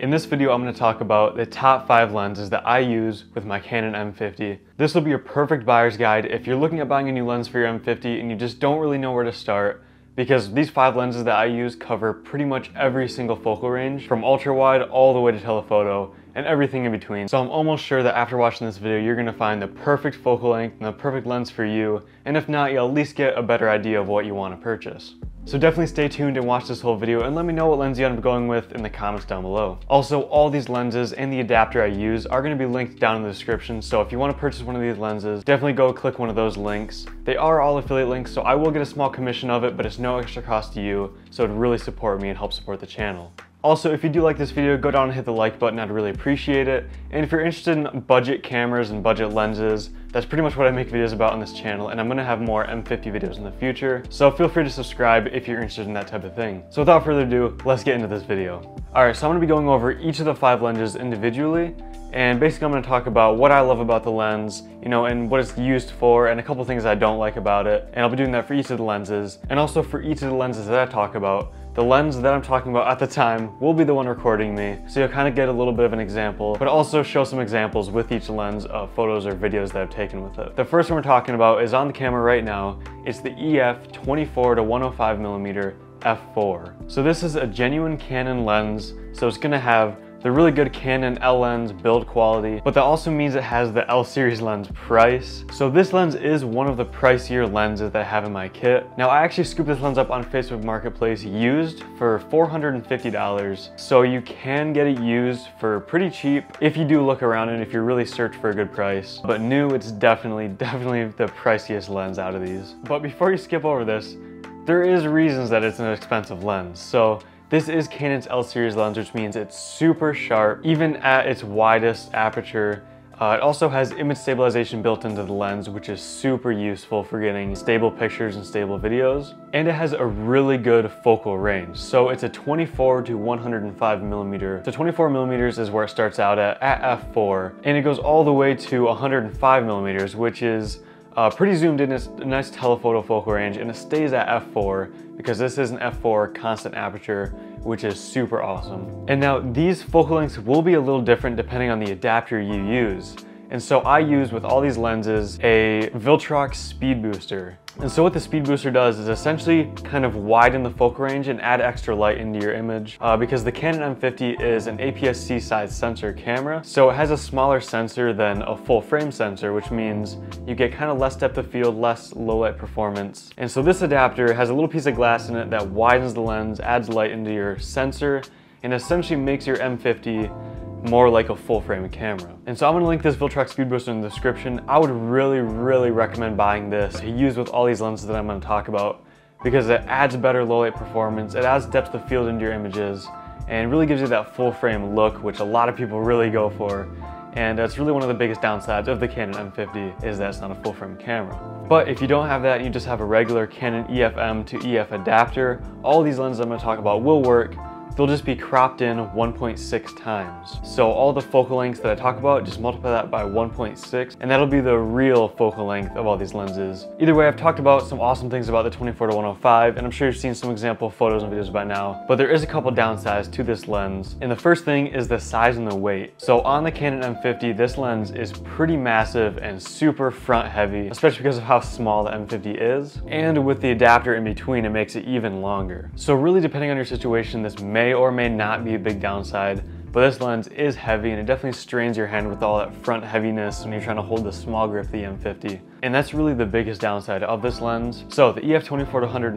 In this video, I'm gonna talk about the top five lenses that I use with my Canon M50. This will be your perfect buyer's guide if you're looking at buying a new lens for your M50 and you just don't really know where to start because these five lenses that I use cover pretty much every single focal range from ultra wide all the way to telephoto and everything in between. So I'm almost sure that after watching this video, you're gonna find the perfect focal length and the perfect lens for you. And if not, you'll at least get a better idea of what you wanna purchase. So definitely stay tuned and watch this whole video and let me know what lens you end up going with in the comments down below. Also, all these lenses and the adapter I use are gonna be linked down in the description, so if you wanna purchase one of these lenses, definitely go click one of those links. They are all affiliate links, so I will get a small commission of it, but it's no extra cost to you, so it'd really support me and help support the channel. Also, if you do like this video, go down and hit the like button, I'd really appreciate it. And if you're interested in budget cameras and budget lenses, that's pretty much what I make videos about on this channel, and I'm gonna have more M50 videos in the future, so feel free to subscribe if you're interested in that type of thing. So without further ado, let's get into this video. Alright, so I'm gonna be going over each of the five lenses individually, and basically I'm gonna talk about what I love about the lens, you know, and what it's used for, and a couple things I don't like about it. And I'll be doing that for each of the lenses, and also for each of the lenses that I talk about, the lens that I'm talking about at the time will be the one recording me, so you'll kind of get a little bit of an example, but also show some examples with each lens of photos or videos that I've taken with it. The first one we're talking about is on the camera right now. It's the EF 24 to 105 millimeter f4. So this is a genuine Canon lens, so it's gonna have the really good Canon L lens build quality, but that also means it has the L series lens price. So this lens is one of the pricier lenses that I have in my kit. Now I actually scooped this lens up on Facebook Marketplace used for $450. So you can get it used for pretty cheap if you do look around and if you really search for a good price. But new, it's definitely, definitely the priciest lens out of these. But before you skip over this, there is reasons that it's an expensive lens. So this is Canon's L series lens, which means it's super sharp, even at its widest aperture. Uh, it also has image stabilization built into the lens, which is super useful for getting stable pictures and stable videos. And it has a really good focal range. So it's a 24 to 105 millimeter. So 24 millimeters is where it starts out at, at f4, and it goes all the way to 105 millimeters, which is uh, pretty zoomed in, it's a nice telephoto focal range and it stays at f4 because this is an f4 constant aperture which is super awesome. And now these focal lengths will be a little different depending on the adapter you use. And so I use with all these lenses a Viltrox Speed Booster. And so what the Speed Booster does is essentially kind of widen the focal range and add extra light into your image uh, because the Canon M50 is an APS-C size sensor camera. So it has a smaller sensor than a full frame sensor, which means you get kind of less depth of field, less low light performance. And so this adapter has a little piece of glass in it that widens the lens, adds light into your sensor, and essentially makes your M50 more like a full frame camera. And so I'm gonna link this Viltrox Speed Booster in the description. I would really, really recommend buying this to use with all these lenses that I'm gonna talk about because it adds better low light performance, it adds depth of field into your images, and really gives you that full frame look, which a lot of people really go for. And it's really one of the biggest downsides of the Canon M50 is that it's not a full frame camera. But if you don't have that and you just have a regular Canon EF-M to EF adapter, all these lenses I'm gonna talk about will work they'll just be cropped in 1.6 times. So all the focal lengths that I talk about, just multiply that by 1.6, and that'll be the real focal length of all these lenses. Either way, I've talked about some awesome things about the 24 to 105, and I'm sure you've seen some example photos and videos by now, but there is a couple downsides to this lens. And the first thing is the size and the weight. So on the Canon M50, this lens is pretty massive and super front heavy, especially because of how small the M50 is. And with the adapter in between, it makes it even longer. So really depending on your situation, this may may or may not be a big downside, but this lens is heavy and it definitely strains your hand with all that front heaviness when you're trying to hold the small grip of the M50. And that's really the biggest downside of this lens. So the EF24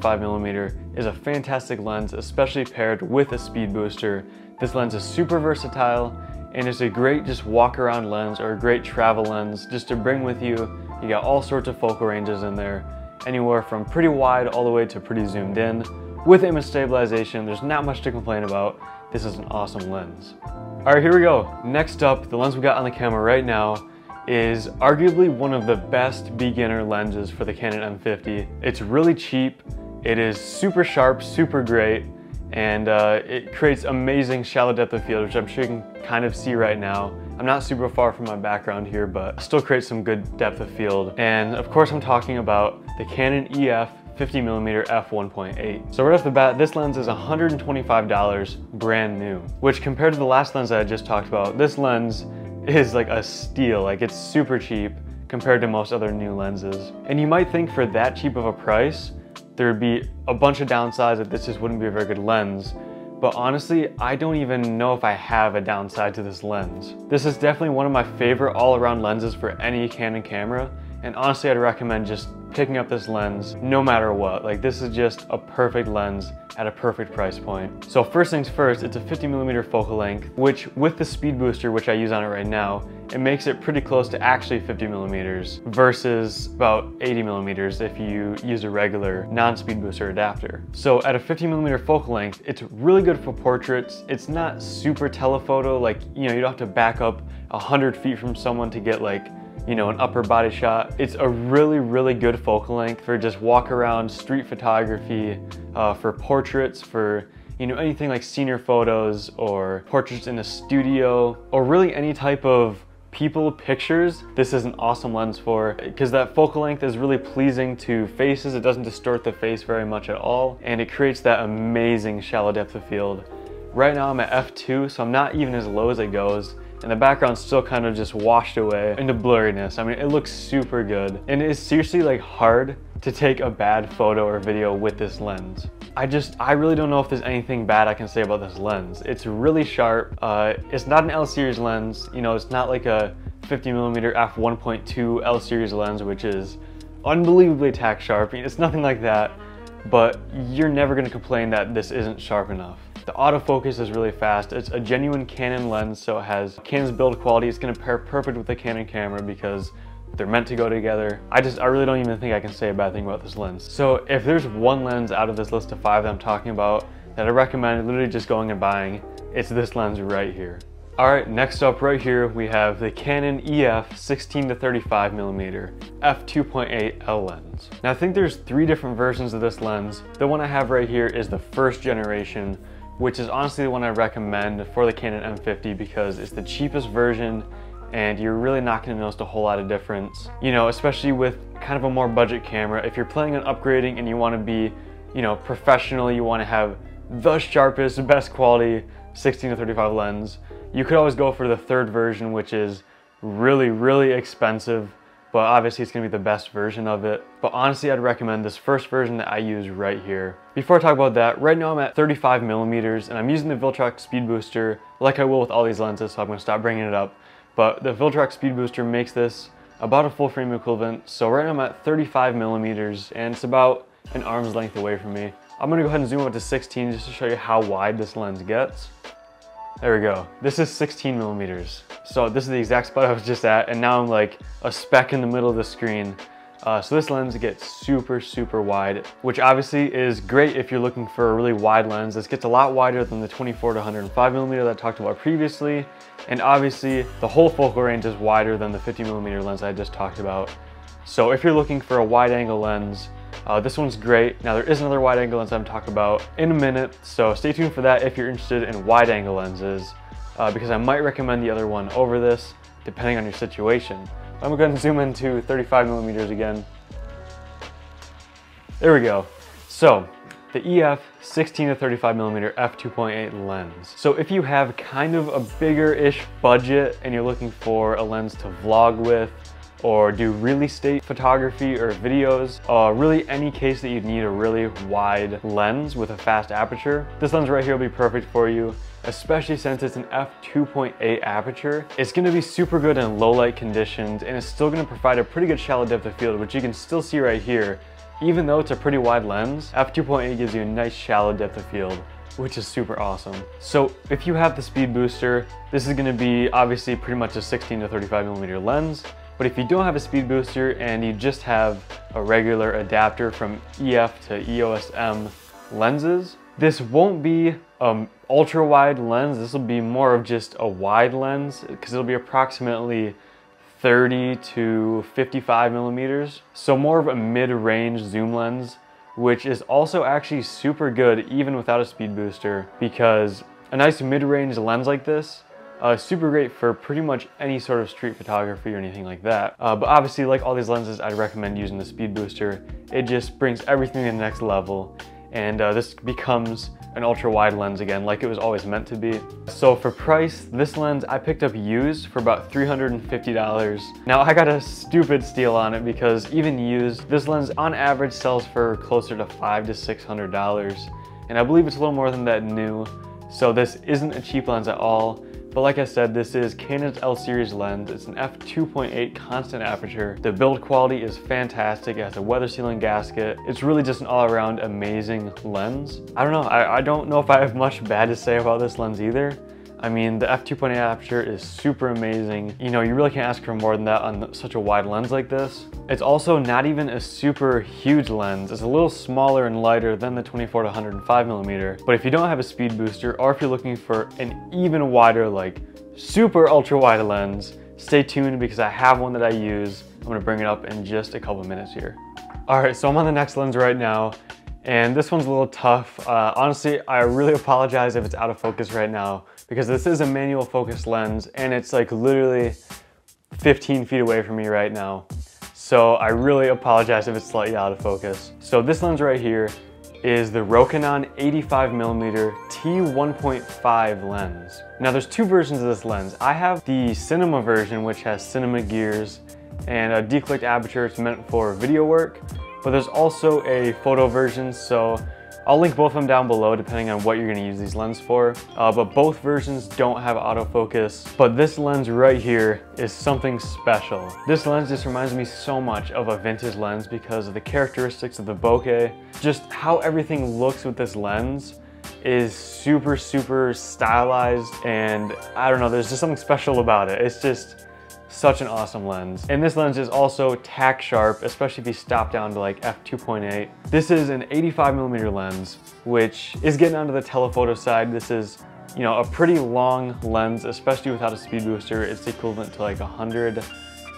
105mm is a fantastic lens, especially paired with a speed booster. This lens is super versatile and it's a great just walk around lens or a great travel lens just to bring with you. You got all sorts of focal ranges in there, anywhere from pretty wide all the way to pretty zoomed in. With image stabilization, there's not much to complain about. This is an awesome lens. All right, here we go. Next up, the lens we got on the camera right now is arguably one of the best beginner lenses for the Canon M50. It's really cheap, it is super sharp, super great, and uh, it creates amazing shallow depth of field, which I'm sure you can kind of see right now. I'm not super far from my background here, but still creates some good depth of field. And of course I'm talking about the Canon EF 50mm f1.8. So right off the bat, this lens is $125 brand new, which compared to the last lens that I just talked about, this lens is like a steal, like it's super cheap compared to most other new lenses. And you might think for that cheap of a price, there would be a bunch of downsides that this just wouldn't be a very good lens. But honestly, I don't even know if I have a downside to this lens. This is definitely one of my favorite all-around lenses for any Canon camera, and honestly, I'd recommend just picking up this lens no matter what. Like this is just a perfect lens at a perfect price point. So first things first, it's a 50 millimeter focal length, which with the speed booster, which I use on it right now, it makes it pretty close to actually 50 millimeters versus about 80 millimeters if you use a regular non-speed booster adapter. So at a 50 millimeter focal length, it's really good for portraits. It's not super telephoto, like, you know, you don't have to back up 100 feet from someone to get like you know, an upper body shot. It's a really, really good focal length for just walk around street photography, uh, for portraits, for you know, anything like senior photos or portraits in a studio, or really any type of people pictures, this is an awesome lens for because that focal length is really pleasing to faces. It doesn't distort the face very much at all, and it creates that amazing shallow depth of field. Right now I'm at f2, so I'm not even as low as it goes, and the background's still kind of just washed away into blurriness. I mean, it looks super good. And it's seriously like hard to take a bad photo or video with this lens. I just, I really don't know if there's anything bad I can say about this lens. It's really sharp. Uh, it's not an L series lens. You know, it's not like a 50 millimeter f1.2 L series lens, which is unbelievably tack sharp. It's nothing like that, but you're never gonna complain that this isn't sharp enough. The autofocus is really fast. It's a genuine Canon lens, so it has Canon's build quality. It's gonna pair perfect with the Canon camera because they're meant to go together. I just, I really don't even think I can say a bad thing about this lens. So if there's one lens out of this list of five that I'm talking about that I recommend literally just going and buying, it's this lens right here. All right, next up right here, we have the Canon EF 16 to 35 millimeter f2.8 L lens. Now I think there's three different versions of this lens. The one I have right here is the first generation, which is honestly the one I recommend for the Canon M50 because it's the cheapest version and you're really not gonna notice a whole lot of difference. You know, especially with kind of a more budget camera. If you're planning on upgrading and you wanna be, you know, professional, you wanna have the sharpest, best quality 16 to 35 lens, you could always go for the third version, which is really, really expensive but obviously it's gonna be the best version of it. But honestly, I'd recommend this first version that I use right here. Before I talk about that, right now I'm at 35 millimeters and I'm using the Viltrox Speed Booster like I will with all these lenses, so I'm gonna stop bringing it up. But the Viltrox Speed Booster makes this about a full frame equivalent. So right now I'm at 35 millimeters and it's about an arm's length away from me. I'm gonna go ahead and zoom up to 16 just to show you how wide this lens gets. There we go. This is 16 millimeters. So this is the exact spot I was just at, and now I'm like a speck in the middle of the screen. Uh, so this lens gets super, super wide, which obviously is great if you're looking for a really wide lens. This gets a lot wider than the 24 to 105 millimeter that I talked about previously. And obviously the whole focal range is wider than the 50 millimeter lens I just talked about. So if you're looking for a wide angle lens, uh, this one's great. Now there is another wide angle lens I'm talking about in a minute, so stay tuned for that if you're interested in wide angle lenses, uh, because I might recommend the other one over this, depending on your situation. I'm going to zoom into 35 millimeters again. There we go. So the EF 16 to 35 millimeter f2.8 lens. So if you have kind of a bigger-ish budget and you're looking for a lens to vlog with, or do real estate photography or videos, uh, really any case that you'd need a really wide lens with a fast aperture, this lens right here will be perfect for you especially since it's an f2.8 aperture. It's gonna be super good in low light conditions and it's still gonna provide a pretty good shallow depth of field, which you can still see right here. Even though it's a pretty wide lens, f2.8 gives you a nice shallow depth of field which is super awesome. So if you have the speed booster, this is gonna be obviously pretty much a 16 to 35 millimeter lens. But if you don't have a speed booster and you just have a regular adapter from EF to EOS M lenses, this won't be an ultra wide lens. This will be more of just a wide lens because it'll be approximately 30 to 55 millimeters. So more of a mid-range zoom lens, which is also actually super good even without a speed booster because a nice mid-range lens like this Uh, super great for pretty much any sort of street photography or anything like that. Uh, but obviously, like all these lenses, I'd recommend using the speed booster. It just brings everything to the next level. And uh, this becomes an ultra wide lens again, like it was always meant to be. So for price, this lens I picked up used for about $350. Now I got a stupid steal on it because even used, this lens on average sells for closer to five to $600. And I believe it's a little more than that new. So this isn't a cheap lens at all. But like I said, this is Canon's L series lens. It's an f2.8 constant aperture. The build quality is fantastic. It has a weather sealing gasket. It's really just an all around amazing lens. I don't know, I, I don't know if I have much bad to say about this lens either. I mean, the f2.8 aperture is super amazing. You know, you really can't ask for more than that on such a wide lens like this. It's also not even a super huge lens. It's a little smaller and lighter than the 24 to 105 millimeter. But if you don't have a speed booster or if you're looking for an even wider, like super ultra wide lens, stay tuned because I have one that I use. I'm gonna bring it up in just a couple minutes here. All right, so I'm on the next lens right now. And this one's a little tough. Uh, honestly, I really apologize if it's out of focus right now because this is a manual focus lens and it's like literally 15 feet away from me right now. So I really apologize if it's slightly out of focus. So this lens right here is the Rokinon 85 millimeter T1.5 lens. Now there's two versions of this lens. I have the cinema version which has cinema gears and a declicked aperture. It's meant for video work, but there's also a photo version. So I'll link both of them down below depending on what you're gonna use these lenses for. Uh, but both versions don't have autofocus. But this lens right here is something special. This lens just reminds me so much of a vintage lens because of the characteristics of the bokeh. Just how everything looks with this lens is super, super stylized and I don't know, there's just something special about it. It's just, such an awesome lens. And this lens is also tack sharp, especially if you stop down to like f2.8. This is an 85 millimeter lens, which is getting onto the telephoto side. This is you know, a pretty long lens, especially without a speed booster. It's equivalent to like 100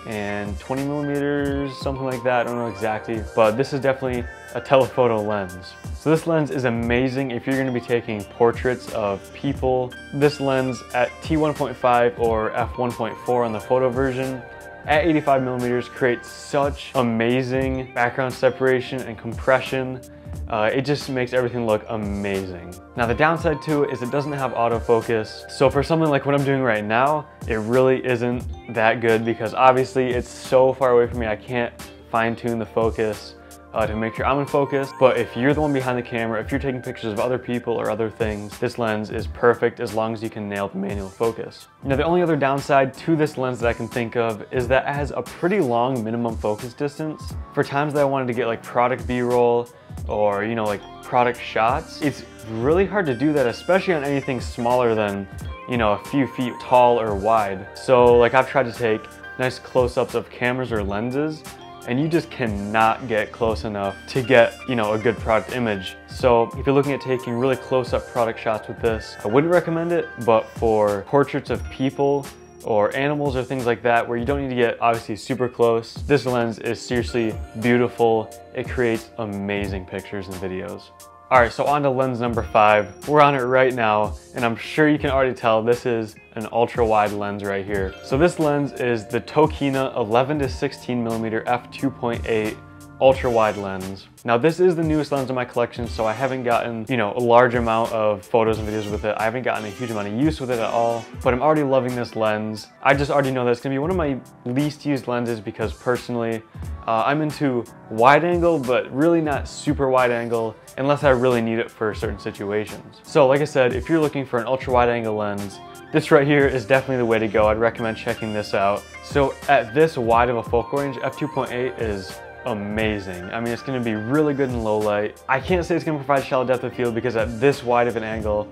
and 20 millimeters, something like that. I don't know exactly, but this is definitely a telephoto lens. So this lens is amazing if you're gonna be taking portraits of people. This lens at T1.5 or f1.4 on the photo version at 85 millimeters creates such amazing background separation and compression uh, it just makes everything look amazing. Now the downside to it is it doesn't have autofocus. So for something like what I'm doing right now, it really isn't that good because obviously it's so far away from me, I can't fine tune the focus uh, to make sure I'm in focus. But if you're the one behind the camera, if you're taking pictures of other people or other things, this lens is perfect as long as you can nail the manual focus. Now the only other downside to this lens that I can think of is that it has a pretty long minimum focus distance. For times that I wanted to get like product B-roll or you know like product shots, it's really hard to do that, especially on anything smaller than you know a few feet tall or wide. So like I've tried to take nice close-ups of cameras or lenses and you just cannot get close enough to get, you know, a good product image. So if you're looking at taking really close-up product shots with this, I wouldn't recommend it, but for portraits of people or animals or things like that where you don't need to get obviously super close, this lens is seriously beautiful. It creates amazing pictures and videos. All right, so on to lens number five. We're on it right now, and I'm sure you can already tell this is an ultra wide lens right here. So this lens is the Tokina 11 to 16 millimeter f2.8 ultra wide lens. Now this is the newest lens in my collection, so I haven't gotten, you know, a large amount of photos and videos with it. I haven't gotten a huge amount of use with it at all, but I'm already loving this lens. I just already know that it's gonna be one of my least used lenses because personally, uh, I'm into wide angle, but really not super wide angle unless I really need it for certain situations. So like I said, if you're looking for an ultra wide angle lens, this right here is definitely the way to go. I'd recommend checking this out. So at this wide of a focal range, f2.8 is amazing. I mean, it's gonna be really good in low light. I can't say it's gonna provide shallow depth of field because at this wide of an angle,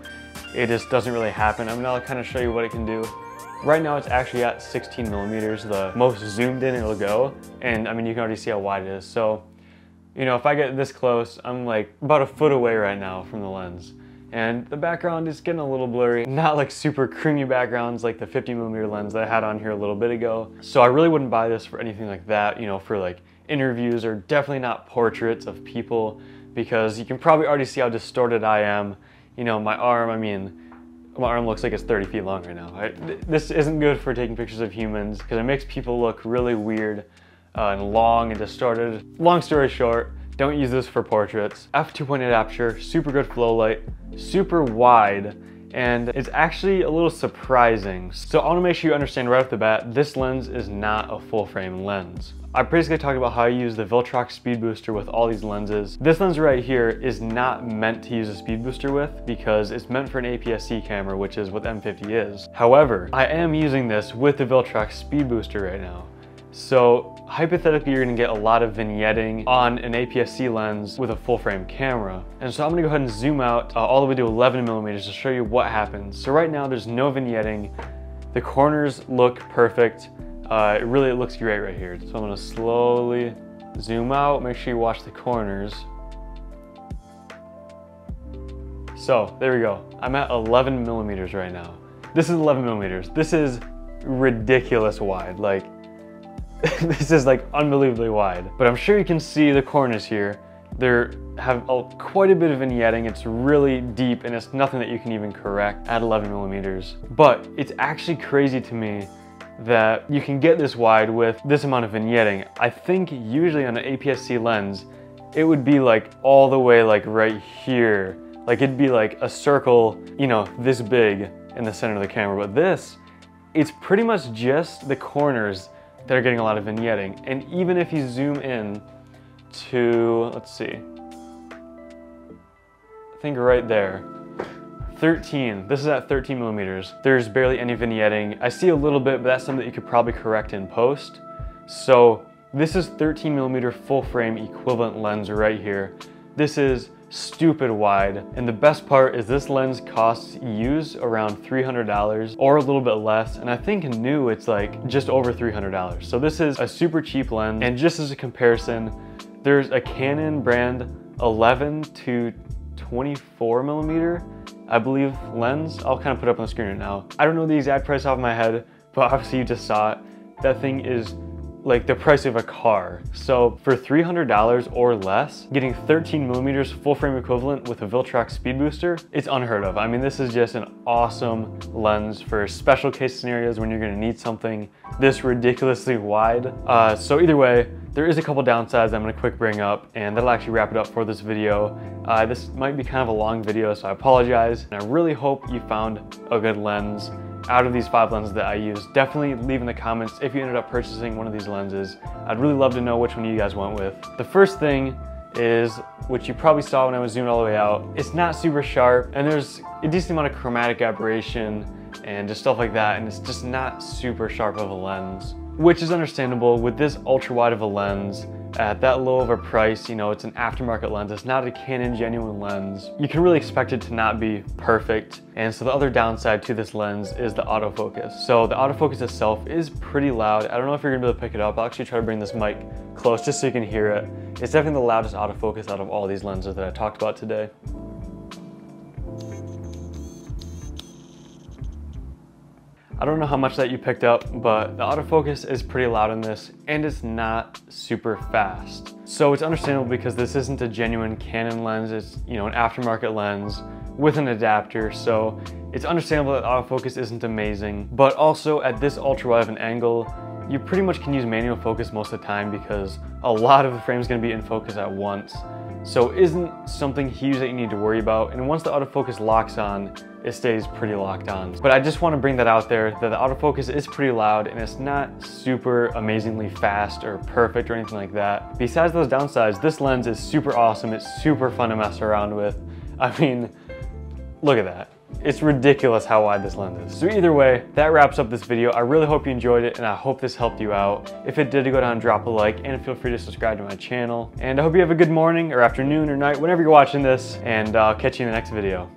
it just doesn't really happen. I mean, I'll kind of show you what it can do. Right now it's actually at 16 millimeters, the most zoomed in it'll go. And I mean, you can already see how wide it is. So, you know, if I get this close, I'm like about a foot away right now from the lens. And the background is getting a little blurry. Not like super creamy backgrounds like the 50 millimeter lens that I had on here a little bit ago. So I really wouldn't buy this for anything like that, you know, for like interviews are definitely not portraits of people because you can probably already see how distorted I am. You know, my arm, I mean, my arm looks like it's 30 feet long right now. I, this isn't good for taking pictures of humans because it makes people look really weird uh, and long and distorted. Long story short, don't use this for portraits. f2.8 aperture, super good flow light, super wide, and it's actually a little surprising. So I wanna make sure you understand right off the bat, this lens is not a full frame lens. I basically talked about how I use the Viltrox speed booster with all these lenses. This lens right here is not meant to use a speed booster with because it's meant for an APS-C camera, which is what the M50 is. However, I am using this with the Viltrox speed booster right now. So hypothetically, you're gonna get a lot of vignetting on an APS-C lens with a full frame camera. And so I'm gonna go ahead and zoom out uh, all the way to 11 millimeters to show you what happens. So right now there's no vignetting. The corners look perfect. Uh, it really it looks great right here. So I'm gonna slowly zoom out, make sure you watch the corners. So there we go. I'm at 11 millimeters right now. This is 11 millimeters. This is ridiculous wide. Like this is like unbelievably wide. But I'm sure you can see the corners here. They have a, quite a bit of vignetting. It's really deep and it's nothing that you can even correct at 11 millimeters. But it's actually crazy to me that you can get this wide with this amount of vignetting. I think usually on an APS-C lens, it would be like all the way like right here. Like it'd be like a circle, you know, this big in the center of the camera. But this, it's pretty much just the corners that are getting a lot of vignetting. And even if you zoom in to, let's see, I think right there, 13, this is at 13 millimeters. There's barely any vignetting. I see a little bit, but that's something that you could probably correct in post. So this is 13 millimeter full frame equivalent lens right here. This is stupid wide. And the best part is this lens costs used around $300 or a little bit less. And I think new it's like just over $300. So this is a super cheap lens. And just as a comparison, there's a Canon brand 11 to 24 millimeter, I believe, lens. I'll kind of put up on the screen right now. I don't know the exact price off my head, but obviously you just saw it. That thing is like the price of a car. So for $300 or less, getting 13 millimeters full frame equivalent with a Viltrox speed booster, it's unheard of. I mean, this is just an awesome lens for special case scenarios when you're gonna need something this ridiculously wide. Uh, so either way, there is a couple downsides I'm gonna quick bring up and that'll actually wrap it up for this video. Uh, this might be kind of a long video, so I apologize. And I really hope you found a good lens out of these five lenses that I use. Definitely leave in the comments if you ended up purchasing one of these lenses. I'd really love to know which one you guys went with. The first thing is, which you probably saw when I was zoomed all the way out, it's not super sharp and there's a decent amount of chromatic aberration and just stuff like that and it's just not super sharp of a lens, which is understandable with this ultra wide of a lens at that low of a price, you know, it's an aftermarket lens. It's not a Canon genuine lens. You can really expect it to not be perfect. And so the other downside to this lens is the autofocus. So the autofocus itself is pretty loud. I don't know if you're gonna be able to pick it up. I'll actually try to bring this mic close just so you can hear it. It's definitely the loudest autofocus out of all these lenses that I talked about today. I don't know how much that you picked up, but the autofocus is pretty loud in this and it's not super fast. So it's understandable because this isn't a genuine Canon lens, it's you know an aftermarket lens with an adapter. So it's understandable that autofocus isn't amazing, but also at this ultra wide of an angle, you pretty much can use manual focus most of the time because a lot of the frame is gonna be in focus at once. So isn't something huge that you need to worry about. And once the autofocus locks on, it stays pretty locked on. But I just want to bring that out there that the autofocus is pretty loud and it's not super amazingly fast or perfect or anything like that. Besides those downsides, this lens is super awesome. It's super fun to mess around with. I mean, look at that. It's ridiculous how wide this lens is. So either way, that wraps up this video. I really hope you enjoyed it and I hope this helped you out. If it did, go down and drop a like and feel free to subscribe to my channel. And I hope you have a good morning or afternoon or night, whenever you're watching this, and I'll catch you in the next video.